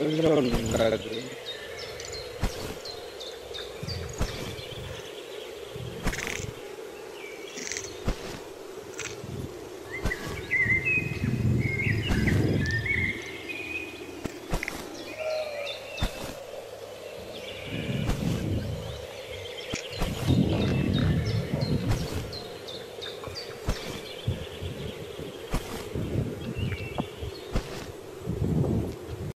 Nagari.